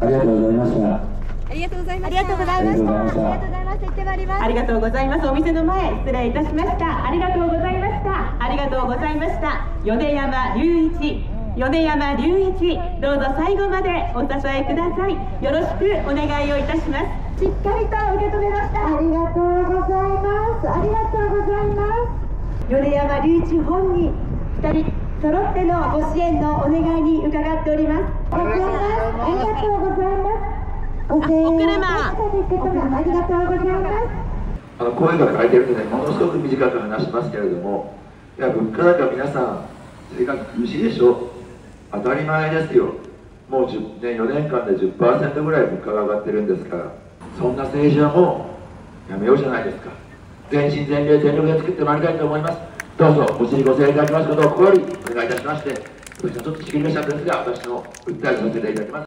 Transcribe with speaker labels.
Speaker 1: ありがとうございました
Speaker 2: ありがとうございま
Speaker 3: ありがとうございました。ありがとうございます。行ってまいります。
Speaker 4: ありがとうございます。お店の前、失礼いたしました。ありがとうございました。ありがとうございました。米山隆一、米山隆一、どうぞ最後までお支えください。よろしくお願いをいたします。しっかりと受け止めました。
Speaker 3: ありがとうございます。ありがとうございます。
Speaker 4: 米山隆一本人、二人揃ってのご支援のお願いに伺っております。
Speaker 3: ありがとうございます。ありがとうございます。ご声援を
Speaker 4: お車。
Speaker 3: ありがとうございます。
Speaker 1: あの声が書いてるのでものすごく短く話しますけれどもいや物価高皆さん生活苦しいでしょ。当たり前ですよ。もう10年4年間で10%ぐらい物価が上がってるんですから。そんな政治はもうやめようじゃないですか。全身全霊全力で作ってまいりたいと思います。どうぞご支持ご声援いただきますことを心よりお願いいたしまして私はちょっと仕切りがしたんですが私の訴えさせていただきます